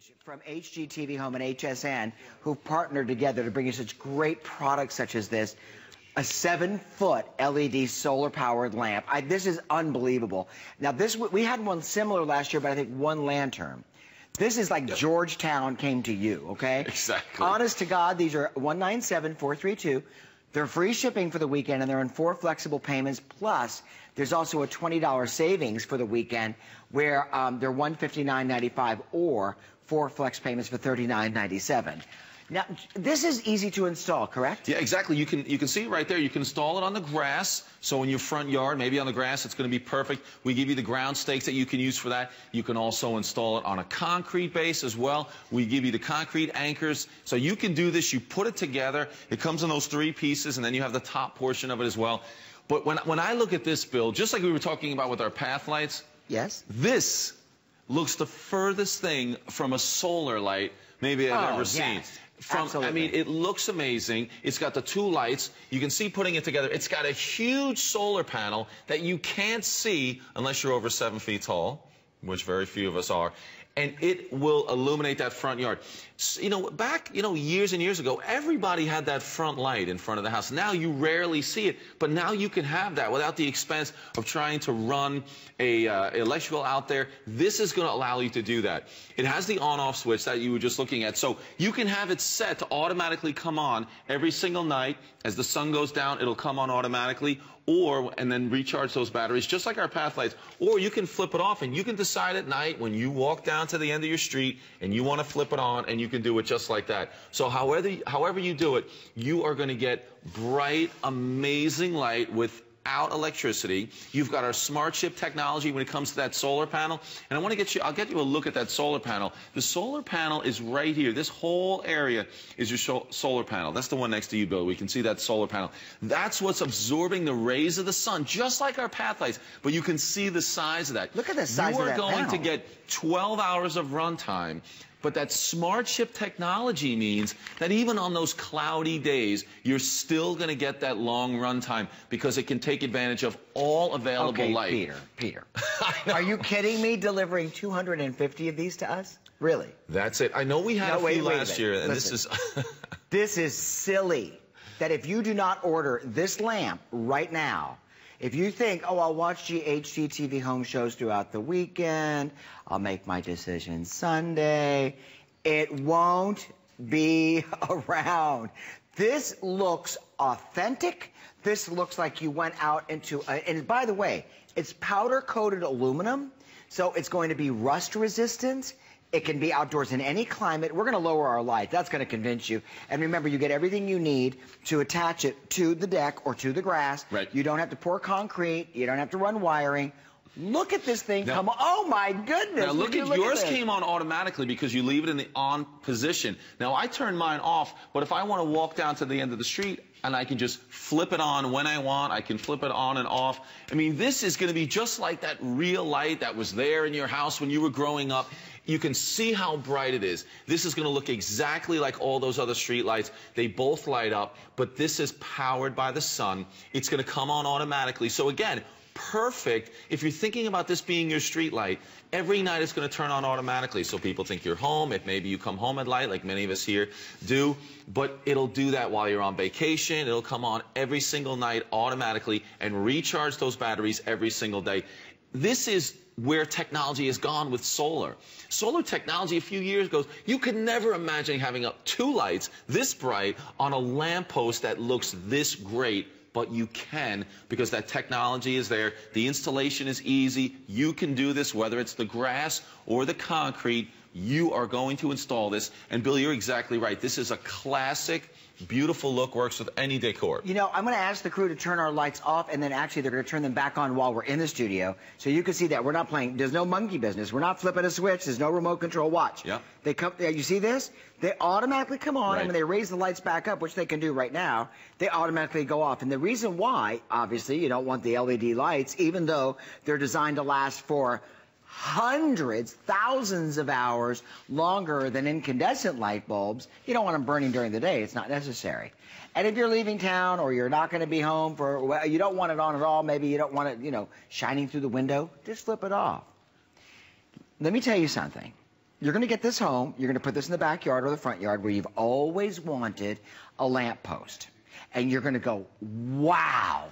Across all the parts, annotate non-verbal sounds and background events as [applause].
Page from HGTV Home and HSN who've partnered together to bring you such great products such as this. A seven foot LED solar powered lamp. I, this is unbelievable. Now this, we had one similar last year, but I think one lantern. This is like yep. Georgetown came to you, okay? Exactly. Honest to God, these are 197432. They're free shipping for the weekend and they're in four flexible payments. Plus, there's also a $20 savings for the weekend where um, they're $159.95 or four flex payments for $39.97. Now, this is easy to install, correct? Yeah, exactly. You can you can see it right there. You can install it on the grass. So in your front yard, maybe on the grass, it's going to be perfect. We give you the ground stakes that you can use for that. You can also install it on a concrete base as well. We give you the concrete anchors. So you can do this. You put it together. It comes in those three pieces, and then you have the top portion of it as well. But when, when I look at this Bill, just like we were talking about with our path lights, yes, this looks the furthest thing from a solar light maybe I've oh, ever seen. Yes. From, Absolutely. I mean, it looks amazing. It's got the two lights. You can see putting it together. It's got a huge solar panel that you can't see unless you're over seven feet tall, which very few of us are and it will illuminate that front yard. You know, back, you know, years and years ago, everybody had that front light in front of the house. Now you rarely see it, but now you can have that without the expense of trying to run a uh, electrical out there. This is going to allow you to do that. It has the on-off switch that you were just looking at, so you can have it set to automatically come on every single night. As the sun goes down, it'll come on automatically, or and then recharge those batteries just like our path lights. Or you can flip it off and you can decide at night when you walk down to the end of your street and you want to flip it on and you can do it just like that. So however however you do it you are going to get bright amazing light with out electricity. You've got our smart chip technology when it comes to that solar panel. And I want to get you, I'll get you a look at that solar panel. The solar panel is right here. This whole area is your solar panel. That's the one next to you, Bill. We can see that solar panel. That's what's absorbing the rays of the sun, just like our path lights. But you can see the size of that. Look at the size of that You are going panel. to get 12 hours of runtime but that smart chip technology means that even on those cloudy days, you're still going to get that long run time because it can take advantage of all available okay, light. Peter, Peter. [laughs] Are you kidding me delivering 250 of these to us? Really? That's it. I know we had no, a few wait last a year, and Listen, this is... [laughs] this is silly that if you do not order this lamp right now, if you think, oh, I'll watch HGTV home shows throughout the weekend, I'll make my decision Sunday, it won't be [laughs] around. This looks authentic. This looks like you went out into, a, and by the way, it's powder coated aluminum, so it's going to be rust resistant. It can be outdoors in any climate. We're going to lower our light. That's going to convince you. And remember, you get everything you need to attach it to the deck or to the grass. Right. You don't have to pour concrete. You don't have to run wiring. Look at this thing now, come on. Oh, my goodness. Now, look at look yours at came on automatically because you leave it in the on position. Now, I turn mine off, but if I want to walk down to the end of the street and I can just flip it on when I want, I can flip it on and off. I mean, this is going to be just like that real light that was there in your house when you were growing up. You can see how bright it is. This is going to look exactly like all those other street lights. They both light up, but this is powered by the sun. It's going to come on automatically. So again, perfect if you're thinking about this being your street light. Every night it's going to turn on automatically, so people think you're home. If maybe you come home at night, like many of us here do, but it'll do that while you're on vacation. It'll come on every single night automatically and recharge those batteries every single day. This is where technology has gone with solar. Solar technology a few years ago, you could never imagine having up two lights this bright on a lamppost that looks this great but you can because that technology is there. The installation is easy. You can do this whether it's the grass or the concrete. You are going to install this. And Bill, you're exactly right. This is a classic beautiful look, works with any decor. You know, I'm going to ask the crew to turn our lights off, and then actually they're going to turn them back on while we're in the studio. So you can see that we're not playing. There's no monkey business. We're not flipping a switch. There's no remote control. Watch. Yeah. They come. You see this? They automatically come on, right. and when they raise the lights back up, which they can do right now, they automatically go off. And the reason why, obviously, you don't want the LED lights, even though they're designed to last for hundreds, thousands of hours longer than incandescent light bulbs. You don't want them burning during the day. It's not necessary. And if you're leaving town or you're not going to be home for, well, you don't want it on at all, maybe you don't want it, you know, shining through the window, just flip it off. Let me tell you something. you're going to get this home. You're going to put this in the backyard or the front yard where you've always wanted a lamp post. And you're going to go, wow,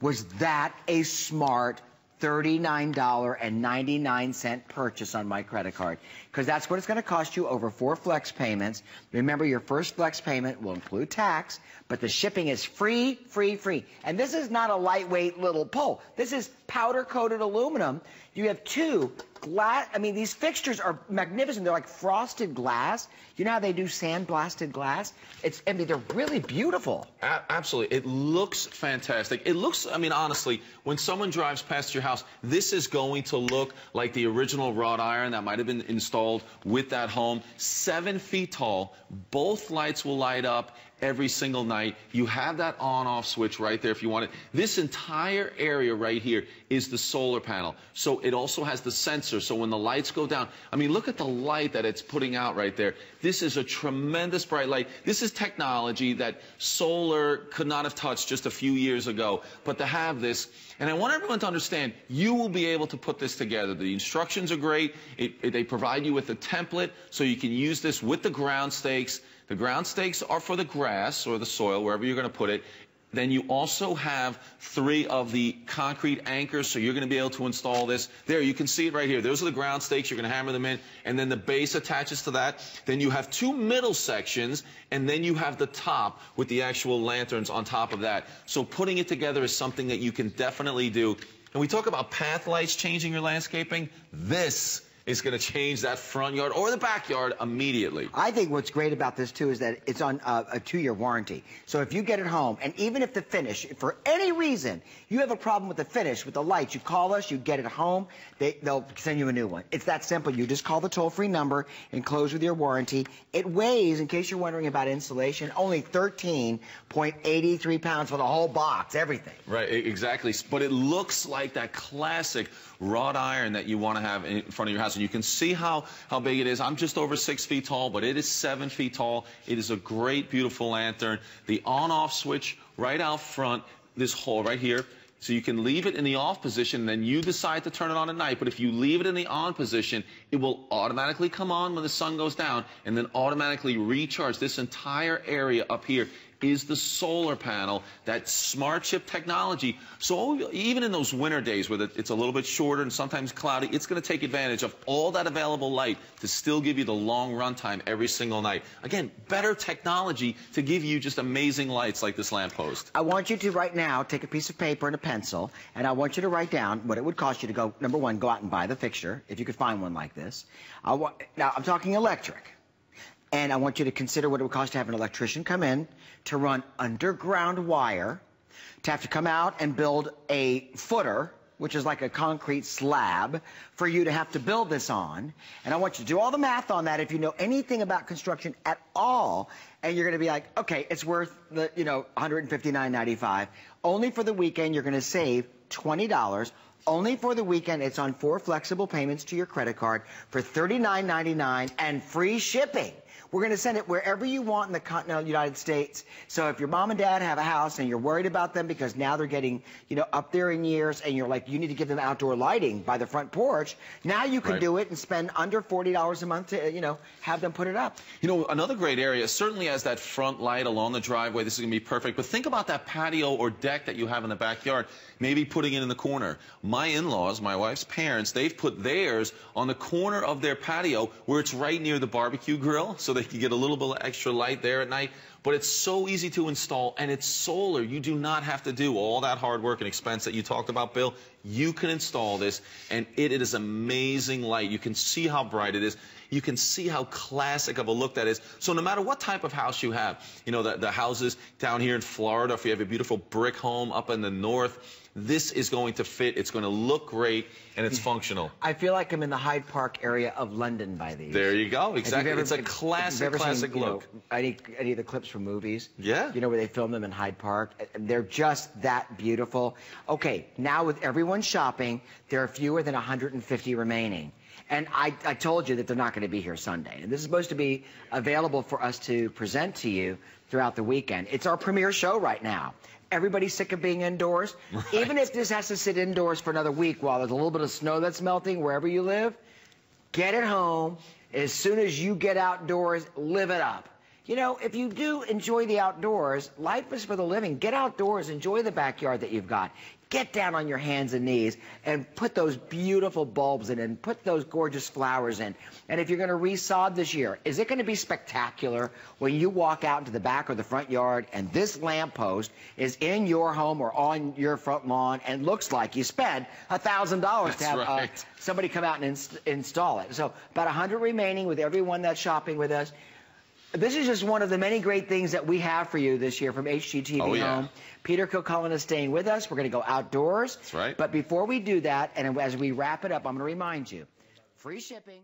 was that a smart $39.99 purchase on my credit card? Because that's what it's going to cost you over four flex payments. Remember, your first flex payment will include tax, but the shipping is free, free, free. And this is not a lightweight little pole. This is powder coated aluminum. You have two glass. I mean, these fixtures are magnificent. They're like frosted glass. You know how they do sandblasted glass? It's. I mean, they're really beautiful. A- absolutely, it looks fantastic. It looks. I mean, honestly, when someone drives past your house, this is going to look like the original wrought iron that might have been installed with that home. Seven feet tall. Both lights will light up every single night. You have that on-off switch right there if you want it. This entire area right here is the solar panel. So it also has the sensor. So when the lights go down, I mean, look at the light that it's putting out right there. This is a tremendous bright light. This is technology that solar could not have touched just a few years ago. But to have this, and I want everyone to understand, you will be able to put this together. The instructions are great. It, it, they provide you with a template so you can use this with the ground stakes. The ground stakes are for the grass or the soil, wherever you're going to put it. Then you also have three of the concrete anchors, so you're going to be able to install this. There, you can see it right here. Those are the ground stakes. You're going to hammer them in, and then the base attaches to that. Then you have two middle sections, and then you have the top with the actual lanterns on top of that. So putting it together is something that you can definitely do. And we talk about path lights changing your landscaping. This is going to change that front yard or the backyard immediately. I think what's great about this too is that it's on uh, a two-year warranty. So if you get it home, and even if the finish, if for any reason you have a problem with the finish with the lights, you call us, you get it home, they, they'll send you a new one. It's that simple. You just call the toll-free number and close with your warranty. It weighs, in case you're wondering about insulation, only 13.83 pounds for the whole box, everything. Right, exactly. But it looks like that classic wrought iron that you want to have in front of your house. And you can see how, how big it is. I'm just over six feet tall, but it is seven feet tall. It is a great, beautiful lantern. The on-off switch right out front, this hole right here. So you can leave it in the off position, then you decide to turn it on at night. But if you leave it in the on position, it will automatically come on when the sun goes down and then automatically recharge this entire area up here is the solar panel, that smart chip technology. So even in those winter days where it's a little bit shorter and sometimes cloudy, it's going to take advantage of all that available light to still give you the long run time every single night. Again, better technology to give you just amazing lights like this lamppost. I want you to right now take a piece of paper and a pencil, and I want you to write down what it would cost you to go, number one, go out and buy the fixture, if you could find one like this. now, I'm talking electric. And I want you to consider what it would cost to have an electrician come in to run underground wire, to have to come out and build a footer, which is like a concrete slab, for you to have to build this on. And I want you to do all the math on that if you know anything about construction at all. And you're going to be like, okay, it's worth the, you know, $159.95. Only for the weekend, you're going to save $20 only for the weekend. It's on four flexible payments to your credit card for $39.99 and free shipping. We're going to send it wherever you want in the continental United States. So if your mom and dad have a house and you're worried about them because now they're getting, you know, up there in years and you're like, you need to give them outdoor lighting by the front porch, now you can right. do it and spend under $40 a month to, you know, have them put it up. You know, another great area certainly has that front light along the driveway. This is going to be perfect. But think about that patio or deck that you have in the backyard, maybe putting it in the corner. My in-laws, my wife's parents, they've put theirs on the corner of their patio where it's right near the barbecue grill so they they can get a little bit of extra light there at night. But it's so easy to install, and it's solar. You do not have to do all that hard work and expense that you talked about, Bill. You can install this, and it, it is amazing light. You can see how bright it is. You can see how classic of a look that is. So no matter what type of house you have, you know, the, the houses down here in Florida, if you have a beautiful brick home up in the north, this is going to fit. It's going to look great, and it's hmm. functional. I feel like I'm in the Hyde Park area of London by these. There you go. Exactly. Ever, it's a classic, classic seen, look. You know, any, any of the clips from movies? Yeah. You know where they film them in Hyde Park? They're just that beautiful. Okay, now with everyone shopping, there are fewer than 150 remaining. And I, I, told you that they're not going to be here Sunday. And this is supposed to be available for us to present to you throughout the weekend. It's our premiere show right now. Everybody's sick of being indoors. [laughs] Right. Even if this has to sit indoors for another week while there's a little bit of snow that's melting wherever you live, get it home. As soon as you get outdoors, live it up. You know, if you do enjoy the outdoors, life is for the living. Get outdoors, enjoy the backyard that you've got. Get down on your hands and knees and put those beautiful bulbs in and put those gorgeous flowers in. And if you're going to resod this year, is it going to be spectacular when you walk out into the back or the front yard and this lamppost is in your home or on your front lawn and looks like you spent $1,000 to have uh, right. uh, somebody come out and inst install it. So about 100 remaining with everyone that's shopping with us. This is just one of the many great things that we have for you this year from HGTV Oh, yeah. Home. Peter Kilcullen is staying with us. We're going to go outdoors. That's right. But before we do that, and as we wrap it up, I'm going to remind you, free shipping.